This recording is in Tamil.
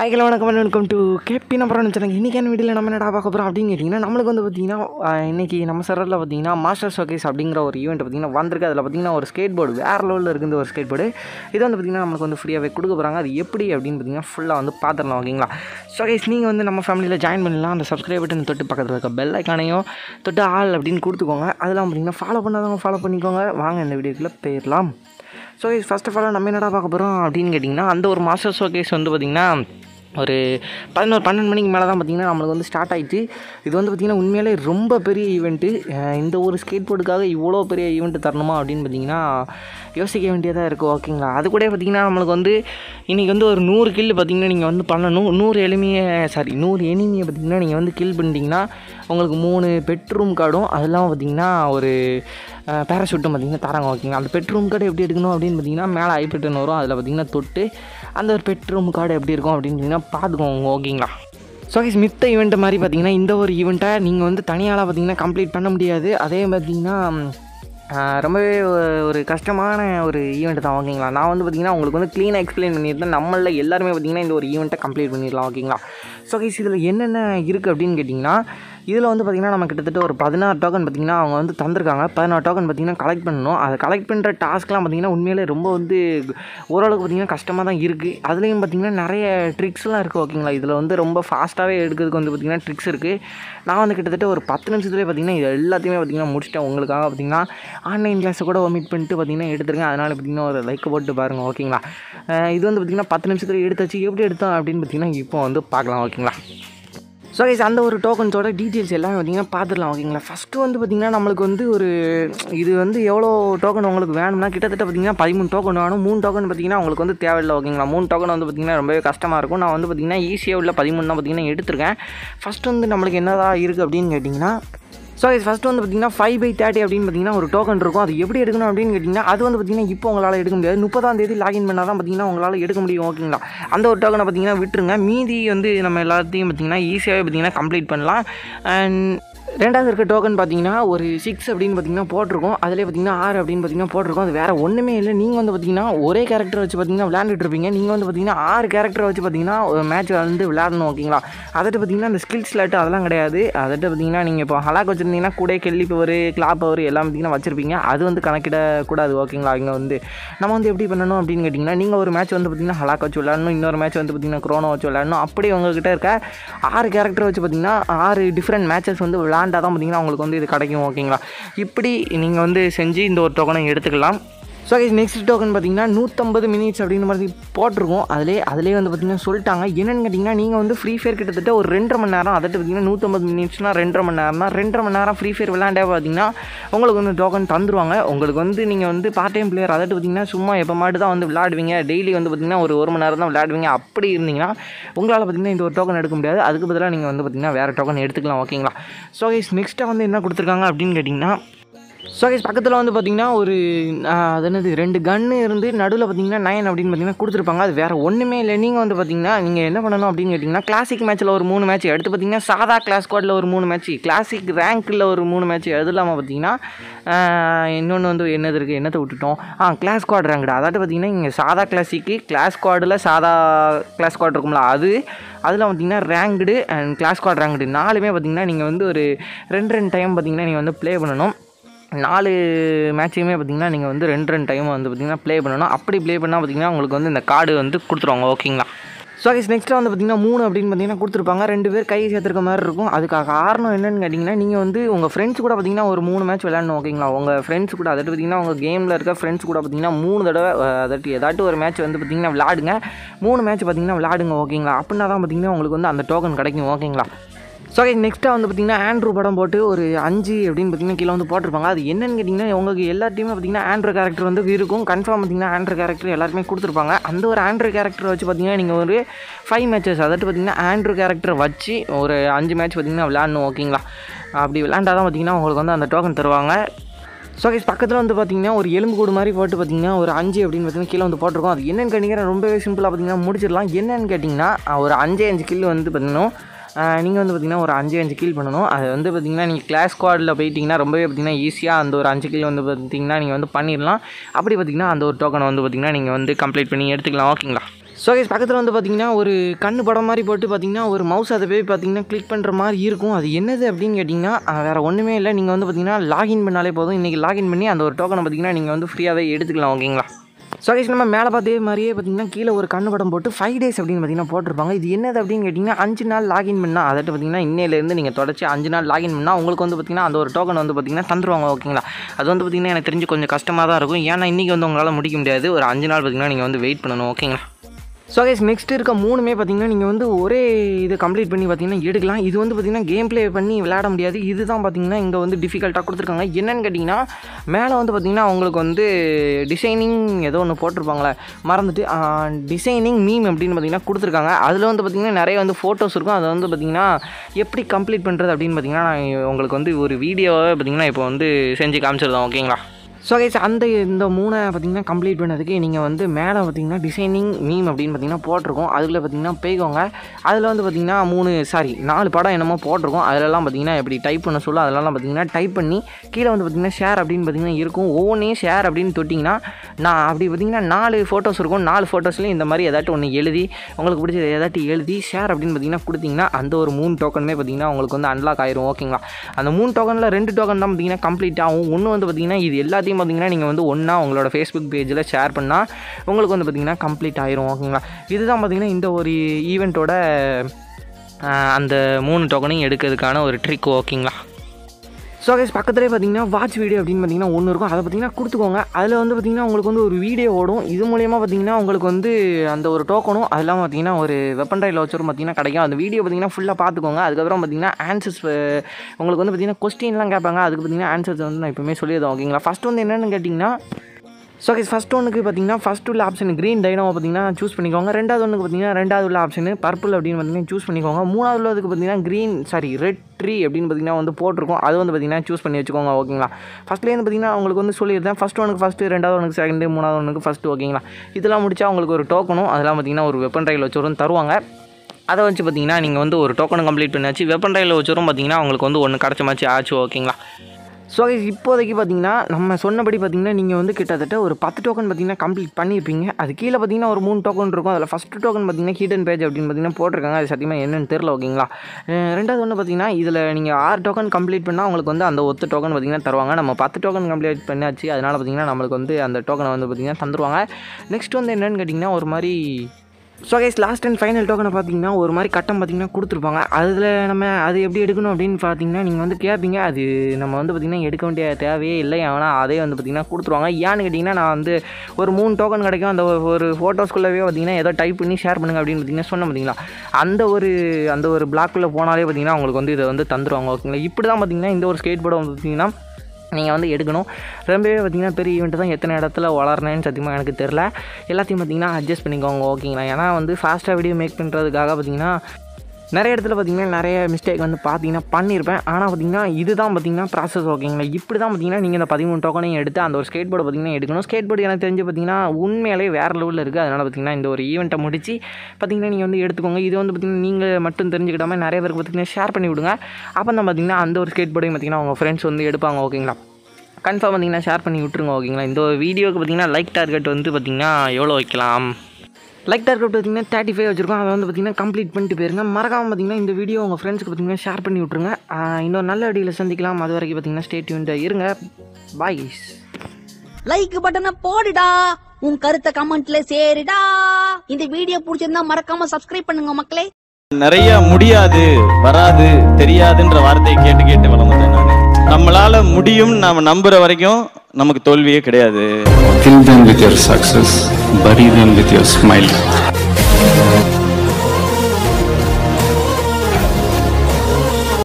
ஹைக்கில் வணக்கம் வெல்கம் டு கேபி நம்பர் வச்சுருங்க இன்றைக்கான வீடியோவில் நம்ம என்னடா பார்க்க போகிறோம் அப்படின்னு கேட்டிங்கன்னா நம்மளுக்கு வந்து பார்த்திங்கன்னா இன்றைக்கி நம்ம சர்வரில் பார்த்தீங்கன்னா மாஸ்டர் ஷோகேஸ் அப்படிங்கிற ஒரு ஈவெண்ட் பார்த்திங்கன்னா வந்திருக்கு. அதில் பார்த்திங்கன்னா ஒரு ஸ்கேட் போர்டு வேறு லெவலில் இருக்குது ஒரு ஸ்கேட் போர்டு இது வந்து பார்த்திங்கன்னா நம்மளுக்கு வந்து ஃப்ரீயாகவே கொடுக்க போகிறாங்க அது எப்படி அப்படின்னு பார்த்திங்கன்னா ஃபுல்லாக வந்து பார்த்துடலாம் ஓகேங்களா ஷோகேஸ் நீங்கள் வந்து நம்ம ஃபேமிலியில் ஜாயின் பண்ணலாம் அந்த சப்ஸ்கிரைப் பட்டன் தொட்டு பக்கத்தில் இருக்க பெல் ஐக்கானையும் தொட்டு ஆள் அப்படின்னு கொடுத்துக்கோங்க. அதெல்லாம் பார்த்திங்கன்னா ஃபாலோ பண்ணாதவங்க ஃபாலோ பண்ணிக்கோங்க. வாங்க இந்த வீடியோக்குள்ளே போயிடலாம். ஸோ ஃபஸ்ட் ஆஃப் ஆல் நம்ம என்னடா பார்க்க போகிறோம் அப்படின்னு கேட்டிங்கன்னா அந்த ஒரு மாஸ்டர் ஷோகேஸ் வந்து பார்த்திங்கன்னா ஒரு பதினோரு பன்னெண்டு மணிக்கு மேலே தான் பார்த்திங்கன்னா நம்மளுக்கு வந்து ஸ்டார்ட் ஆகிட்டு இது வந்து பார்த்திங்கன்னா உண்மையிலே ரொம்ப பெரிய ஈவெண்ட்டு இந்த ஒரு ஸ்கேட் போர்டுக்காக இவ்வளோ பெரிய ஈவெண்ட்டு தரணுமா அப்படின்னு பார்த்திங்கன்னா யோசிக்க வேண்டியதாக இருக்குது ஓகேங்களா அது கூட பார்த்திங்கன்னா நம்மளுக்கு வந்து இன்றைக்கி வந்து ஒரு நூறு கில் பார்த்திங்கன்னா நீங்கள் வந்து பண்ணணும். நூறு எளிமையை சாரி நூறு எளிமையை பார்த்திங்கன்னா நீங்கள் வந்து கில் பண்ணிட்டீங்கன்னா உங்களுக்கு மூணு பெட்ரூம் கார்டும் அதெல்லாம் பார்த்திங்கன்னா ஒரு பேராஷூட்டும் பார்த்திங்கன்னா தராங்க ஓகேங்க. அந்த பெட்ரூம் கார்டு எப்படி எடுக்கணும் அப்படின்னு பார்த்தீங்கன்னா மேலே ஐபெட்டன் வரும். அதில் பார்த்திங்கன்னா தொட்டு அந்த ஒரு பெட்ரூம் கார்டு எப்படி இருக்கும் அப்படின்னு பார்த்தீங்கன்னா பார்த்துக்கோங்க ஓகேங்களா? ஸோ கைஸ் மித்த ஈவெண்ட்டு மாதிரி பார்த்தீங்கன்னா இந்த ஒரு ஈவெண்ட்டை நீங்கள் வந்து தனியால் பார்த்தீங்கன்னா கம்ப்ளீட் பண்ண முடியாது. அதே பார்த்தீங்கன்னா ரொம்பவே ஒரு கஷ்டமான ஒரு ஈவெண்ட் தான் ஓகேங்களா? நான் வந்து பார்த்தீங்கன்னா உங்களுக்கு வந்து க்ளீனாக எக்ஸ்பிளைன் பண்ணியிருந்தேன். நம்மளில் எல்லாருமே பார்த்தீங்கன்னா இந்த ஒரு ஈவெண்ட்டை கம்ப்ளீட் பண்ணிடலாம் ஓகேங்களா? ஸோ கைஸ் இதில் என்னென்ன இருக்குது அப்படின்னு கேட்டிங்கன்னா இதில் வந்து பார்த்திங்கன்னா நம்ம கிட்டத்தட்ட ஒரு பதினாறு டோக்கன் பார்த்திங்கன்னா அவங்க வந்து தந்திருக்காங்க. பதினாறு டோக்கன் பார்த்திங்கன்னா கலெக்ட் பண்ணணும். அதை கலெக்ட் பண்ணுற டாஸ்க்லாம் பார்த்திங்கன்னா உண்மையிலே ரொம்ப வந்து ஓரளவுக்கு பார்த்திங்கன்னா கஷ்டமாக தான் இருக்குது அதுலேயும் பார்த்திங்கன்னா நிறைய ட்ரிக்ஸ்லாம் இருக்குது ஓகேங்களா இதில் வந்து ரொம்ப ஃபாஸ்ட்டாகவே எடுக்கிறதுக்கு வந்து பார்த்திங்கன்னா ட்ரிக்ஸ் இருக்குது நான் வந்து கிட்டத்தட்ட ஒரு பத்து நிமிஷத்துலேயே பார்த்திங்கன்னா இது எல்லாத்தையுமே பார்த்திங்கன்னா முடிச்சிட்டேன். உங்களுக்காக பார்த்திங்கன்னா ஆன்லைன் கிளாஸை கூட ஒமிட் பண்ணிட்டு பார்த்திங்கன்னா எடுத்துருக்கேன். அதனால் பார்த்திங்கன்னா ஒரு லைக் போட்டு பாருங்கள் ஓகேங்களா இது வந்து பார்த்திங்கன்னா பத்து நிமிஷத்தில் எடுத்தாச்சு. எப்படி எடுத்தோம் அப்படின்னு பார்த்திங்கன்னா இப்போ வந்து பார்க்கலாம் ஓகேங்களா ஸோ கைஸ் அந்த ஒரு டோக்கன்ஸோட டீட்டெயில்ஸ் எல்லாம் பார்த்தீங்கன்னா பார்த்துடலாம் ஓகேங்களா? ஃபஸ்ட்டு வந்து பார்த்திங்கன்னா நம்மளுக்கு வந்து ஒரு இது வந்து எவ்வளோ டோக்கன் உங்களுக்கு வேணும்னா கிட்டத்தட்ட பார்த்திங்கன்னா பதிமூணு டோக்கன் வேணும். மூணு டோக்கன் பார்த்திங்கன்னா உங்களுக்கு வந்து தேவையில்லை ஓகேங்களா? மூணு டோக்கன் வந்து பார்த்திங்கன்னா ரொம்பவே கஷ்டமாக இருக்கும். நான் வந்து பார்த்திங்கன்னா ஈஸியாக உள்ள பதிமூணு தான் பார்த்திங்கன்னா எடுத்திருக்கேன். ஃபஸ்ட்டு வந்து நம்மளுக்கு என்னதான் இருக்குது அப்படின்னு கேட்டிங்கன்னா ஸோ இது ஃபஸ்ட்டு வந்து பார்த்தீங்கன்னா ஃபைவ் பை தேர்ட்டி அப்படின்னு பார்த்தீங்கன்னா ஒரு டோக்கன் இருக்கும். அது எப்படி எடுக்கணும் அப்படின்னு கேட்டிங்கன்னா அது வந்து பார்த்தீங்கன்னா இப்போ உங்களால் எடுக்க முடியாது. முப்பதாம் தேதி லாகின் பண்ணால் தான் பார்த்தீங்கன்னா உங்களால் எடுக்க முடியும் ஓகேங்களா அந்த ஒரு டோக்கனை பார்த்தீங்கன்னா விட்டுருங்க. மீதி வந்து நம்ம எல்லாத்தையும் பார்த்தீங்கன்னா ஈஸியாகவே பார்த்தீங்கன்னா கம்ப்ளீட் பண்ணலாம். அண்ட் ரெண்டாவது இருக்க டோக்கன் பார்த்தீங்கன்னா ஒரு சிக்ஸ் அப்படின்னு பார்த்தீங்கன்னா போட்டிருக்கோம். அதிலே பார்த்தீங்கன்னா ஆறு அப்படின்னு பார்த்தீங்கன்னா போட்டிருக்கோம். அது வேறு ஒன்றுமே இல்லை. நீங்கள் வந்து பார்த்தீங்கன்னா ஒரே கேரக்டர் வச்சு பார்த்தீங்கன்னா விளையாண்டுட்டு இருப்பீங்க. நீங்கள் வந்து பார்த்தீங்கன்னா ஆறு கேரக்டர் வச்சு பார்த்தீங்கன்னா ஒரு மேட்ச் வந்து விளையாடணும் ஓகேங்களா அதட்டு பார்த்தீங்கன்னா அந்த ஸ்கில் ஸ்லாட் அதெல்லாம் கிடையாது. அதட்டு பார்த்தீங்கன்னா நீங்கள் இப்போ ஹலாக் வச்சுருந்தீங்கன்னா கூட கெல்லி பவர் கிளாப் பவர் எல்லாம் பார்த்தீங்கன்னா வச்சுருப்பீங்க. அது வந்து கணக்கிடக்கூடாது ஓகேங்களா இங்கே வந்து நம்ம வந்து எப்படி பண்ணணும் அப்படின்னு கேட்டிங்கன்னா நீங்கள் ஒரு மேட்ச் வந்து பார்த்தீங்கன்னா ஹலாக் வச்சு விளையாடணும் இன்னொரு மேட்ச் வந்து பார்த்தீங்கன்னா க்ரோனோ வச்சு விளையாடணும். அப்படி உங்ககிட்ட இருக்க ஆறு கேரக்டர் வச்சு பார்த்தீங்கன்னா ஆறு டிஃப்ரெண்ட் மேட்சஸ் வந்து விளாண்டா தான் பார்த்தீங்கன்னா உங்களுக்கு வந்து இது கிடைக்கும் ஓகேங்களா இப்படி நீங்கள் வந்து செஞ்சு இந்த ஒரு டோக்கனை எடுத்துக்கலாம். ஸோ நெக்ஸ்ட் டோக்கன் பார்த்தீங்கன்னா நூற்றம்பது மினிட்ஸ் அப்படின்ற மாதிரி போட்டிருக்கோம். அதிலே அதிலே வந்து பார்த்தீங்கன்னா சொல்லிட்டாங்க. என்னென்னு கேட்டிங்கன்னா நீங்கள் வந்து ஃப்ரீ ஃபயர் கிட்டத்தட்ட ஒரு ரெண்டரை மணி நேரம் அதை பார்த்தீங்கன்னா நூற்றம்பது மினிட்ஸ்னால் ரெண்டரை மணி நேரம் தான் ரெண்டரை மணி நேரம் ஃப்ரீ ஃபயர் விளையாண்டே பார்த்தீங்கன்னா உங்களுக்கு வந்து டோக்கன் தந்துருவாங்க. உங்களுக்கு வந்து நீங்கள் வந்து பார்ட் டைம் பிளேயர் அதை பார்த்திங்கன்னா சும்மா எப்போ மாட்டு தான் வந்து விளாடுவீங்க டெய்லி வந்து பார்த்திங்கன்னா ஒரு ஒரு மணி நேரம் தான் விளாடுவீங்க அப்படி இருந்தீங்கன்னா உங்களால் பார்த்தீங்கன்னா இந்த ஒரு டோக்கன் எடுக்க முடியாது. அதுக்கு பதிலாக நீங்கள் வந்து பார்த்தீங்கன்னா வேறு டோக்கன் எடுத்துக்கலாம் ஓகேங்களா ஸோ கைஸ் நெக்ஸ்ட்டாக வந்து என்ன கொடுத்துருக்காங்க அப்படின்னு கேட்டிங்கன்னா ஸோ கைஸ் பக்கத்தில் வந்து பார்த்தீங்கன்னா ஒரு அது என்னது ரெண்டு கன்று இருந்து நடுவில் பார்த்தீங்கன்னா நயன் அப்படின்னு பார்த்தீங்கன்னா கொடுத்துருப்பாங்க. அது வேறு ஒன்றுமே இல்லை. நீங்கள் வந்து பார்த்தீங்கன்னா நீங்கள் என்ன பண்ணணும் அப்படின்னு கேட்டிங்கன்னா கிளாசிக் மேட்ச்சில் ஒரு மூணு மேட்ச் எடுத்து பார்த்தீங்கன்னா சாதா கிளாஸ் ஸ்குவாடில் ஒரு மூணு மேட்ச் கிளாசிக் ரேங்க்கில் ஒரு மூணு மேட்ச் அது இல்லாமல் பார்த்தீங்கன்னா இன்னொன்று வந்து என்னது இருக்குது என்னத்தை விட்டுட்டோம்? ஆ கிளாஸ் ஸ்குவாட் ரேங்க்டா அதாவது பார்த்தீங்கன்னா இங்கே சாதா கிளாசிக்கு கிளாஸ் ஸ்குவாடில் சாதா கிளாஸ் ஸ்குவாட் இருக்கும்ல அது. அதில் பார்த்தீங்கன்னா ranked and class squad ranked நாலுமே பார்த்தீங்கன்னா நீங்கள் வந்து ஒரு ரெண்டு ரெண்டு டைம் பார்த்தீங்கன்னா நீங்கள் வந்து ப்ளே பண்ணணும். நாலு மேட்சையுமே பார்த்தீங்கன்னா நீங்கள் வந்து ரெண்டு ரெண்டு டைம் வந்து பார்த்தீங்கன்னா ப்ளே பண்ணணும் அப்படி ப்ளே பண்ணால் பார்த்தீங்கன்னா உங்களுக்கு வந்து இந்த கார்டு வந்து கொடுத்துருவாங்க ஓகேங்களா ஸோ கைஸ் நெக்ஸ்ட்டாக வந்து பார்த்தீங்கன்னா மூணு அப்படின்னு பார்த்தீங்கன்னா கொடுத்துருப்பாங்க. ரெண்டு பேர் கை சேர்த்துருக்க மாதிரி இருக்கும். அதுக்காக காரணம் என்னென்னு கேட்டிங்கன்னா நீங்கள் வந்து உங்கள் ஃப்ரெண்ட்ஸ் கூட பார்த்தீங்கன்னா ஒரு மூணு மேட்ச் விளையாடணும் ஓகேங்களா உங்கள் ஃப்ரெண்ட்ஸ் கூட அதாவது பார்த்தீங்கன்னா உங்கள் கேமில் இருக்க ஃப்ரெண்ட்ஸ் கூட பார்த்தீங்கன்னா மூணு தடவை அதாவது ஏதாட்டும் ஒரு மேட்ச் வந்து பார்த்திங்கன்னா விளாடுங்க மூணு மேட்ச் பார்த்தீங்கன்னா விளாடுங்க ஓகேங்களா அப்படின்னா தான் பார்த்தீங்கன்னா உங்களுக்கு வந்து அந்த டோக்கன் கிடைக்கும் ஓகேங்களா ஸோ நெக்ஸ்ட்டாக வந்து பார்த்தீங்கன்னா ஆண்ட்ரூ படம் போட்டு ஒரு அஞ்சு அப்படின்னு பார்த்தீங்கன்னா கீழே வந்து போட்டிருப்பாங்க. அது என்னென்னு கேட்டிங்கன்னா உங்களுக்கு எல்லாத்தையுமே பார்த்தீங்கன்னா ஆண்ட்ரூ கேரக்டர் வந்து இருக்கும். கன்ஃபார்ம் பார்த்தீங்கன்னா ஆண்ட்ரூ கேரக்டர் எல்லாருமே கொடுத்துருப்பாங்க. அந்த ஒரு ஆண்ட்ரூ கேரக்டர் வச்சு பார்த்திங்கன்னா நீங்கள் ஒரு ஃபைவ் மேட்சஸ் அதாவது பார்த்தீங்கன்னா ஆண்ட்ரூ கேரக்டர் வச்சு ஒரு அஞ்சு மேட்ச் பார்த்தீங்கன்னா விளாட்ணும் ஓகேங்களா அப்படி விளையாண்டா தான் பார்த்தீங்கன்னா உங்களுக்கு வந்து அந்த டோக்கன் தருவாங்க. ஸோ கைஸ் பக்கத்தில் வந்து பார்த்தீங்கன்னா ஒரு எலும்பு கூடு மாதிரி போட்டு பார்த்தீங்கன்னா ஒரு அஞ்சு அப்படின்னு பார்த்தீங்கன்னா கீழே வந்து போட்டிருக்கோம். அது என்னென்னு கேட்டிங்கன்னா ரொம்பவே சிம்பிளாக பார்த்தீங்கன்னா முடிச்சிடலாம். என்னென்னு கேட்டிங்கன்னா ஒரு அஞ்சே அஞ்சு கில் வந்து பார்த்தீங்கன்னா நீங்கள் வந்து பார்த்தீங்கன்னா ஒரு அஞ்சு அஞ்சு கீழ் பண்ணணும். அது வந்து பார்த்தீங்கன்னா நீங்கள் கிளாஸ் ஸ்குவாடில் போயிட்டிங்கன்னா ரொம்பவே பார்த்திங்கன்னா ஈஸியாக அந்த ஒரு அஞ்சு கீழ் வந்து பார்த்தீங்கன்னா நீங்கள் வந்து பண்ணிடலாம் அப்படி பார்த்தீங்கன்னா அந்த ஒரு டோக்கனை வந்து பார்த்திங்கன்னா நீங்கள் வந்து கம்ப்ளீட் பண்ணி எடுத்துக்கலாம். ஓகேங்களா ஸோ கேஸ் பக்கத்தில் வந்து பார்த்தீங்கன்னா ஒரு கண்ணு படம் மாதிரி போட்டு பார்த்திங்கன்னா ஒரு மவுஸ் அதை போய் பார்த்தீங்கன்னா கிளிக் பண்ணுற மாதிரி இருக்கும். அது என்னது அப்படின்னு கேட்டிங்கன்னா வேறு ஒன்றுமே இல்லை. நீங்கள் வந்து பார்த்தீங்கன்னா லாகின் பண்ணாலே போதும். இன்றைக்கி லாகின் பண்ணி அந்த ஒரு டோக்கனை பார்த்தீங்கன்னா நீங்கள் வந்து ஃப்ரீயாகவே எடுத்துக்கலாம். ஓகேங்களா ஸோ கைஸ் நம்ம மேலே பார்த்தே மாதிரியே பார்த்தீங்கன்னா கீழே ஒரு கண்ணு படம் போட்டு ஃபைவ் டேஸ் அப்படின்னு பார்த்தீங்கன்னா போட்டிருப்பாங்க. இது என்னது அப்படின்னு கேட்டிங்கன்னா அஞ்சு நாள் லாகின் பண்ணால் அதாட்டு பார்த்தீங்கன்னா இன்னையிலேருந்து நீங்கள் தொடர்ச்சி அஞ்சு நாள் லாகின் பண்ணால் உங்களுக்கு வந்து பார்த்தீங்கன்னா அந்த ஒரு டோக்கன் வந்து பார்த்தீங்கன்னா தந்துருவாங்க ஓகேங்களா அது வந்து பார்த்தீங்கன்னா எனக்கு தெரிஞ்சு கொஞ்சம் கஷ்டமாக தான் இருக்கும். ஏன்னா இன்றைக்கி வந்து உங்களால் முடிக்க முடியாது. ஒரு அஞ்சு நாள் பார்த்தீங்கன்னா நீங்கள் வந்து வெயிட் பண்ணணும் ஓகேங்களா ஸோ கைஸ் நெக்ஸ்ட் இருக்க மூணுமே பார்த்தீங்கன்னா நீங்கள் வந்து ஒரே இது கம்ப்ளீட் பண்ணி பார்த்தீங்கன்னா எடுக்கலாம். இது வந்து பார்த்தீங்கன்னா கேம் ப்ளே பண்ணி விளையாட முடியாது. இதுதான் பார்த்தீங்கன்னா இங்கே வந்து டிஃபிகல்ட்டாக கொடுத்துருக்காங்க. என்னென்னு கேட்டிங்கன்னா மேலே வந்து பார்த்தீங்கன்னா உங்களுக்கு வந்து டிசைனிங் ஏதோ ஒன்று போட்டிருப்பாங்களே மறந்துட்டு டிசைனிங் மீம் அப்படின்னு பார்த்தீங்கன்னா கொடுத்துருக்காங்க. அதில் வந்து பார்த்தீங்கன்னா நிறைய வந்து ஃபோட்டோஸ் இருக்கும். அதை வந்து பார்த்தீங்கன்னா எப்படி கம்ப்ளீட் பண்ணுறது அப்படின்னு பார்த்தீங்கன்னா நான் உங்களுக்கு வந்து ஒரு வீடியோவை பார்த்தீங்கன்னா இப்போ வந்து செஞ்சு காமிச்சிருந்தோம் ஓகேங்களா ஸோ கைஸ் அந்த இந்த மூணை பார்த்தீங்கன்னா கம்ப்ளீட் பண்ணதுக்கு நீங்கள் வந்து மேலே பார்த்தீங்கன்னா டிசைனிங் மீம் அப்படின்னு பார்த்தீங்கன்னா போட்டிருக்கோம். அதில் பார்த்தீங்கன்னா போய்க்கோங்க. அதில் வந்து பார்த்திங்கன்னா மூணு சாரி நாலு படம் என்னமோ போட்டிருக்கோம். அதிலலாம் பார்த்தீங்கன்னா எப்படி டைப் பண்ண சொல்ல அதெல்லாம் பார்த்தீங்கன்னா டைப் பண்ணி கீழே வந்து பார்த்தீங்கன்னா ஷேர் அப்படின்னு பார்த்தீங்கன்னா இருக்கும். ஒவ்வொன்றையும் ஷேர் அப்படின்னு தொட்டிங்கன்னா நான் அப்படி பார்த்தீங்கன்னா நாலு ஃபோட்டோஸ் இருக்கும். நாலு ஃபோட்டோஸ்லேயும் இந்த மாதிரி ஏதாட்டும் ஒன்று எழுதி உங்களுக்கு பிடிச்சது ஏதாட்டும் எழுதி ஷேர் அப்படின்னு பார்த்தீங்கன்னா கொடுத்தீங்கன்னா அந்த ஒரு மூணு டோக்கனுமே பார்த்தீங்கன்னா உங்களுக்கு வந்து அன்லாக் ஆயிரும். ஓகேங்களா அந்த மூணு டோக்கனில் ரெண்டு டோக்கன் தான் பார்த்தீங்கன்னா கம்ப்ளீட் ஆகும். ஒன்று வந்து பார்த்தீங்கன்னா இது எல்லாத்தையும் பார்த்தீங்கன்னா நீங்கள் வந்து ஒன்றா உங்களோட ஃபேஸ்புக் பேஜில் ஷேர் பண்ணால் உங்களுக்கு வந்து பார்த்தீங்கன்னா கம்ப்ளீட் ஆயிரும் ஓகேங்களா இதுதான் பார்த்தீங்கன்னா இந்த ஒரு ஈவெண்ட்டோட அந்த மூணு டோக்கனையும் எடுக்கிறதுக்கான ஒரு ட்ரிக் ஓகேங்களா ஸோ கைஸ் பக்கத்துலேயே பார்த்தீங்கன்னா வாட்ச் வீடியோ அப்படின்னு பார்த்தீங்கன்னா ஒன்று இருக்கும். அதை பார்த்தீங்கன்னா கொடுத்துக்கோங்க. அதில் வந்து பார்த்தீங்கன்னா உங்களுக்கு வந்து ஒரு வீடியோ ஓடும். இது மூலயமா பார்த்தீங்கன்னா உங்களுக்கு வந்து அந்த ஒரு டோக்கனும் அதெல்லாம் பார்த்தீங்கன்னா ஒரு வெப்பன் ட்ரைவில் வச்சுரும் பார்த்தீங்கன்னா கிடைக்கும். அந்த வீடியோ பார்த்தீங்கன்னா ஃபுல்லாக பார்த்துக்கோங்க அதுக்கப்புறம் பார்த்தீங்கன்னா ஆன்சர்ஸ் உங்களுக்கு வந்து பார்த்தீங்கன்னா கொஸ்டின்லாம் கேட்பாங்க. அதுக்கு பார்த்தீங்கன்னா ஆன்சர்ஸ் வந்து நான் எப்பவுமே சொல்லிடுறேன் ஓகேங்களா ஃபஸ்ட் வந்து என்னென்னு கேட்டிங்கன்னா ஸோ கைஸ் ஃபஸ்ட் ஒன்றுக்கு பார்த்தீங்கன்னா ஃபஸ்ட் உள்ள ஆப்ஷன் க்ரீன் டைனோவை பார்த்தீங்கன்னா சூஸ் பண்ணிக்கோங்க. ரெண்டாவது ஒன்றுக்கு பார்த்தீங்கன்னா ரெண்டாவது உள்ள ஆப்ஷன் பர்பிள் அப்படின்னு பார்த்தீங்கன்னா சூஸ் பண்ணிக்கோங்க. மூணாவது உள்ளதுக்கு பார்த்தீங்கன்னா க்ரீன் சாரி ரெட் ட்ரீ அப்படின்னு பார்த்தீங்கன்னா வந்து போட்டிருக்கோம். அது வந்து பார்த்தீங்கன்னா சூஸ் பண்ணி வச்சுக்கோங்க ஓகேங்களா ஃபஸ்ட்லேருந்து பார்த்தீங்கன்னா உங்களுக்கு வந்து சொல்லியிருந்தேன் ஃபஸ்ட் ஒனுக்கு ஃபஸ்ட்டு ரெண்டாவது ஒனுக்கு செகண்டு மூணாவது ஒனுக்கு ஃபஸ்ட்டு ஓகேங்களா இதெல்லாம் முடிச்சா உங்களுக்கு ஒரு டோக்கனும் அதெல்லாம் பார்த்தீங்கன்னா ஒரு வெப்பன் ட்ரைவில் வச்சு தருவாங்க. அதை வச்சு பார்த்தீங்கன்னா நீங்கள் வந்து ஒரு டோக்கனை கம்ப்ளீட் பண்ணியாச்சு வெப்பன் ட்ரைவில் வச்சுரும் பார்த்தீங்கன்னா உங்களுக்கு வந்து ஒன்று கிடச்ச மாதிரி ஆச்சு ஓகேங்களா ஸோ இப்போதைக்கு பார்த்தீங்கன்னா நம்ம சொன்னபடி பார்த்தீங்கன்னா நீங்கள் வந்து கிட்டத்தட்ட ஒரு பத்து டோக்கன் பார்த்தீங்கன்னா கம்ப்ளீட் பண்ணியிருப்பீங்க. அது கீழே பார்த்தீங்கன்னா ஒரு மூணு டோக்கன் இருக்கும். அதில் ஃபஸ்ட்டு டோக்கன் பார்த்தீங்கன்னா ஹீடன் பேஜ் அப்படின்னு பார்த்தீங்கன்னா போட்டிருக்காங்க. அது சத்தியமாக என்னென்னு தெரில ஓகேங்களா ரெண்டாவது ஒன்று பார்த்தீங்கன்னா இதில் நீங்கள் ஆறு டோக்கன் கம்ப்ளீட் பண்ணால் உங்களுக்கு வந்து அந்த ஒத்து டோக்கன் பார்த்தீங்கன்னா தருவாங்க. நம்ம பத்து டோக்கன் கம்ப்ளீட் பண்ணியாச்சு அதனால் பார்த்தீங்கன்னா நம்மளுக்கு வந்து அந்த டோக்கனை வந்து பார்த்தீங்கன்னா தந்துருவாங்க. நெக்ஸ்ட் வந்து என்னன்னு கேட்டிங்கன்னா ஒரு மாதிரி so guys last and final டோக்கனை பார்த்தீங்கன்னா ஒரு மாதிரி கட்டம் பார்த்தீங்கன்னா கொடுத்துருப்பாங்க. அதில் நம்ம அது எப்படி எடுக்கணும் அப்படின்னு பார்த்தீங்கன்னா நீங்கள் வந்து கேட்பீங்க அது நம்ம வந்து பார்த்திங்கன்னா எடுக்க வேண்டிய தேவையே இல்லை. ஆனால் அதே வந்து பார்த்திங்கன்னா கொடுத்துருவாங்க. ஏன்னு கேட்டிங்கன்னா நான் வந்து ஒரு மூணு டோக்கன் கிடைக்கும். அந்த ஒரு- ஃபோட்டோஸ்குள்ளவே பார்த்திங்கன்னா ஏதோ டைப் பண்ணி ஷேர் பண்ணுங்க அப்படின்னு பார்த்தீங்கன்னா சொன்னேன் பார்த்தீங்களா அந்த ஒரு அந்த ஒரு பிளாக்குள்ளே போனாலே பார்த்தீங்கன்னா அவங்களுக்கு வந்து இதை வந்து தந்துருவாங்க ஓகேங்களா இப்படி தான் பார்த்தீங்கன்னா இந்த ஒரு ஸ்கேட் போர்டை வந்து பார்த்திங்கன்னா நீங்கள் வந்து எடுக்கணும். ரொம்பவே பார்த்தீங்கன்னா பெரிய ஈவெண்ட் தான் எத்தனை இடத்துல வளர்னேன்னு சத்தியமாக எனக்கு தெரில எல்லாத்தையும் பார்த்திங்கன்னா அட்ஜஸ்ட் பண்ணிக்கோங்க ஓகேங்களா ஏன்னா வந்து ஃபாஸ்ட்டாக வீடியோ மேக் பண்ணுறதுக்காக பார்த்தீங்கன்னா நிறைய இடத்துல பார்த்தீங்கன்னா நிறைய மிஸ்டேக் வந்து பார்த்தீங்கன்னா பண்ணியிருப்பேன். ஆனால் பார்த்தீங்கன்னா இதுதான் பார்த்தீங்கன்னா ப்ராசஸ் ஓகேங்களா இப்படி தான் பார்த்தீங்கன்னா நீங்கள் இந்த பதிமூணு டோக்கனையும் எடுத்து அந்த ஒரு ஸ்கேட் போர்டு பார்த்தீங்கன்னா எடுக்கணும். ஸ்கேட் போர்டு எனக்கு தெரிஞ்சு பார்த்தீங்கன்னா உண்மையிலே வேறு லெவலில் இருக்குது அதனால் பார்த்தீங்கன்னா இந்த ஒரு ஈவெண்ட்டை முடித்து பார்த்தீங்கன்னா நீங்கள் வந்து எடுத்துக்கோங்க. இது வந்து பார்த்தீங்கன்னா நீங்கள் மட்டும் தெரிஞ்சுக்கிட்டாமல் நிறைய பேருக்கு பார்த்தீங்கன்னா ஷேர் பண்ணி விடுங்க. அப்போ தான் பார்த்தீங்கன்னா அந்த ஒரு ஸ்கேட் போர்டையும் பார்த்தீங்கன்னா உங்கள் ஃப்ரெண்ட்ஸ் வந்து எடுப்பாங்க ஓகேங்களா கன்ஃபார்ம் பார்த்தீங்கன்னா ஷேர் பண்ணி விட்ருங்க ஓகேங்களா இந்த வீடியோவுக்கு பார்த்தீங்கன்னா லைக் டார்கெட் வந்து பார்த்தீங்கன்னா எவ்வளோ வைக்கலாம்? லைக் டார்கெட் பார்த்தீங்கன்னா தேர்ட்டி ஃபைவ் வச்சிருக்கோம். அதை வந்து பார்த்தீங்கன்னா கம்ப்ளீட் பண்ணிட்டு போயிருங்க. மறக்காம பார்த்தீங்கன்னா இந்த வீடியோ உங்கள் ஃப்ரெண்ட்ஸ்க்கு பார்த்தீங்கன்னா ஷேர் பண்ணி விட்ருங்க இன்னொரு நல்ல வீடியோவில் சந்திக்கலாம். அது வரைக்கும் பார்த்தீங்கன்னா ஸ்டேட் இருங்க. பாய் லைக் பட்டனை போடுடா. உன் கருத்தை கமெண்ட்ல சேருடா. இந்த வீடியோ பிடிச்சிருந்தா மறக்காம சப்ஸ்கிரைப் பண்ணுங்க மக்களே. நிறைய முடியாது வராது தெரியாதுன்ற வார்த்தையை கேட்டு கேட்டு வளர்ந்துட்டேன் நான். நம்மளால முடியும் நாம நம்புற வரைக்கும் நமக்கு தோல்வியே கிடையாது Kill them with your success, bury them with your smile.